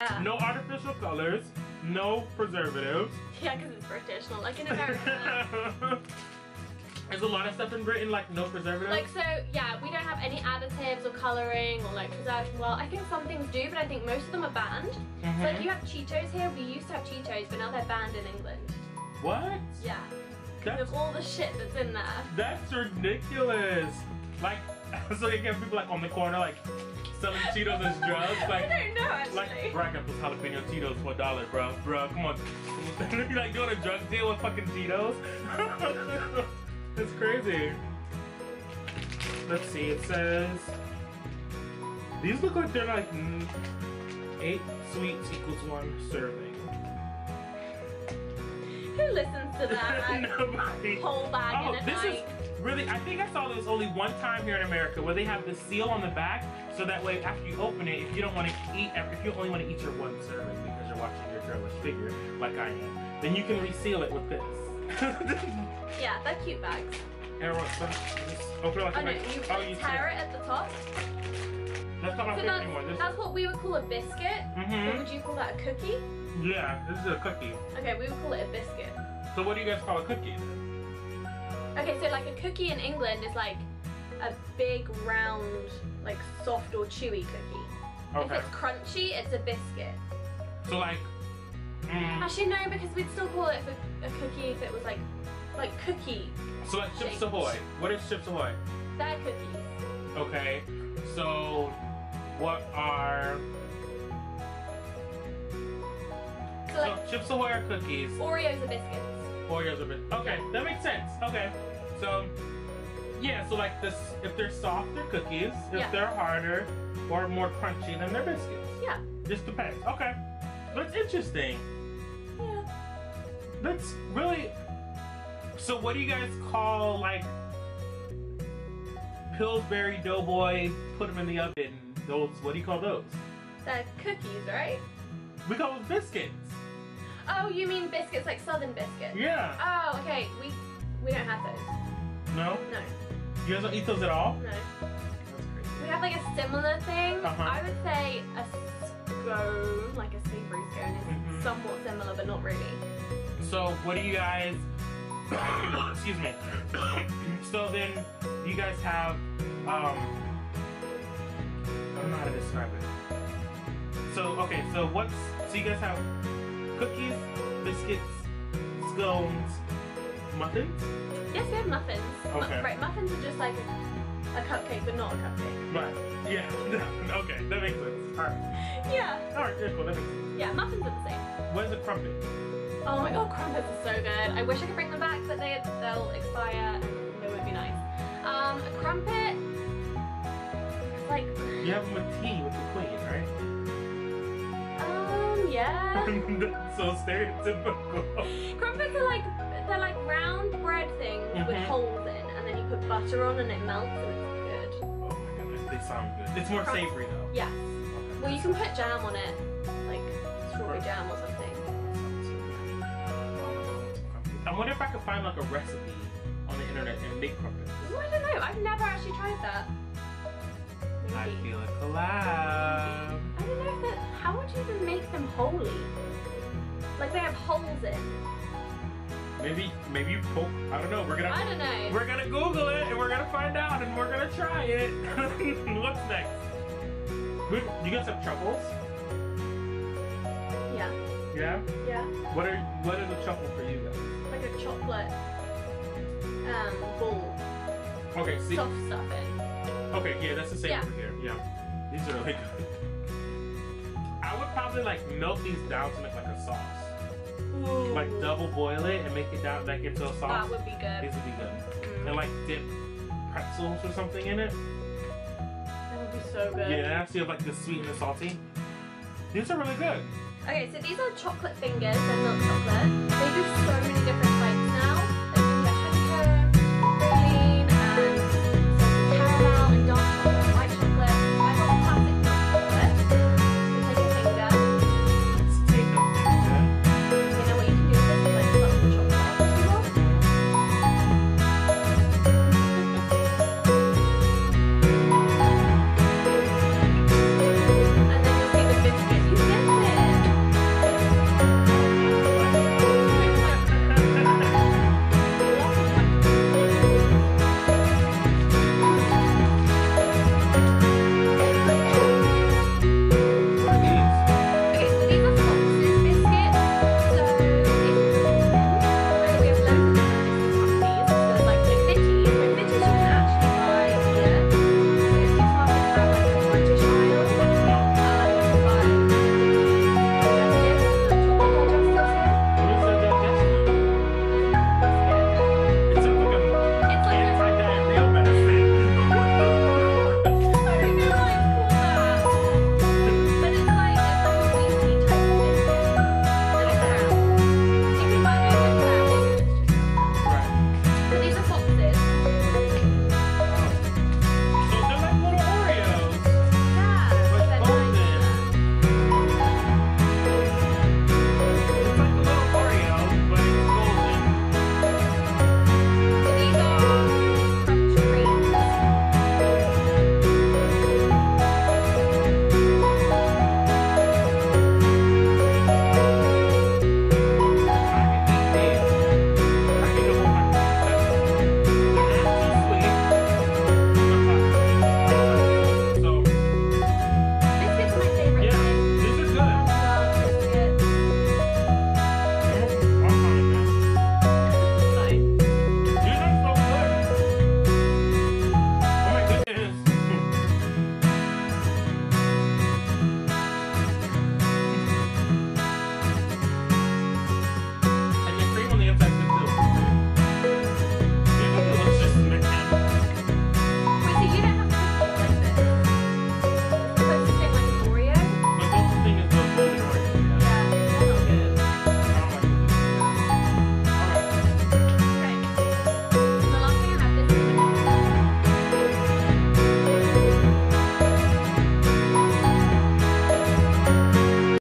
Yeah. No artificial colors, no preservatives. Yeah, because it's British, not like in America. There's a lot of stuff in Britain like no preservatives. like, so, yeah, we don't have any additives or colouring or like preservatives. Well, I think some things do, but I think most of them are banned. Mhm. So, like, you have Cheetos here. We used to have Cheetos, but now they're banned in England. what? Yeah. That's Of all the shit that's in there. That's ridiculous. Like, so you get people like on the corner like selling Cheetos as drugs. Like, I don't know, actually. like, I got those jalapeno Cheetos for a dollar, bro. Bro, come on. you like doing a drug deal with fucking Cheetos? That's crazy. Let's see, it says. These look like they're like mm, eight sweets equals one serving. Who listens to that? Nobody. Whole bag Oh, this night. is really. I think I saw this only one time here in America, where they have the seal on the back, so that way after you open it, if you don't want to eat, if you only want to eat your one serving because you're watching your girlish figure, like I am, then you can reseal it with this. Yeah, they're cute bags. Everyone, open it like Oh no, you oh, you tear it at the top. That's not my So favorite anymore. This that's what we would call a biscuit. Mm-hmm. would you call that a cookie? Yeah, this is a cookie. Okay, we would call it a biscuit. So what do you guys call a cookie? Okay, so like a cookie in England is like a big round, like soft or chewy cookie. If it's crunchy, it's a biscuit. So like. Mm, Actually, no, because we'd still call it a, a cookie if it was like, like cookie. so like Chips shaped. Ahoy. What is Chips Ahoy? They're cookies. Okay, so what are Chips Ahoy are cookies, Oreos are biscuits. Oreos are biscuits. Okay, that makes sense. Okay, so yeah, so like this, if they're soft, they're cookies. If Yeah. they're harder or more crunchy, then they're biscuits. Yeah. Just depends. Okay, that's interesting. Yeah. That's really. So what do you guys call like Pillsbury Doughboy? Put them in the oven. Those. What do you call those? They're cookies, right? We call them biscuits. Oh, you mean biscuits like Southern biscuits? Yeah. Oh, okay. We we don't have those. No? No, You guys don't eat those at all? no. We have like a similar thing. Uh-huh. I would say a scone, like a savory scone, is Mhm. somewhat similar, but not really. So, what do you guys. Excuse me. so, then, you guys have. Um, I don't know how to describe it. So, okay, so what's. So, you guys have cookies, biscuits, scones, muffins? Yes, we have muffins. Mu- Okay. right, muffins are just like a, a cupcake, but not a cupcake. Right. Yeah. okay, that makes sense. Alright. Yeah. Alright, yeah, cool. That makes sense. Yeah, muffins are the same. Where's the crumpet? Oh my god, crumpets are so good. I wish I could bring them back, but they they'll expire and they would be nice. Um, a crumpet. Like, You have them with tea with the queen, right? Yeah. That's so stereotypical. Crumpets are like they're like round bread things with Mhm. holes in, and then you put butter on, and it melts, and it's good. Oh my goodness, they sound good. It's more savory though. Yes. Okay. Well, you can put jam on it, like strawberry jam or something. I wonder if I could find like a recipe on the internet and make crumpets. I don't know. I've never actually tried that. I feel a collab. I don't know if that. How would you even make them holy? Like they have holes in. Maybe, maybe you poke. I don't know. We're gonna, I don't know. we're gonna Google it and we're gonna find out and we're gonna try it. What's next? We- You guys have truffles? Yeah. Yeah. Yeah. What are what is a truffle for you guys? Like a chocolate um ball. Okay, see. Soft stuffing. Okay, yeah, that's the same Yeah. over here. Yeah, these are really good. I would probably like melt these down to make like a sauce. Ooh. Like double boil it and make it down back into a sauce. That would be good. These would be good. Mm. And like dip pretzels or something in it. That would be so good. Yeah, so you have like the sweet and the salty. These are really good. Okay, so these are chocolate fingers. They're milk chocolate. They do so many different types now.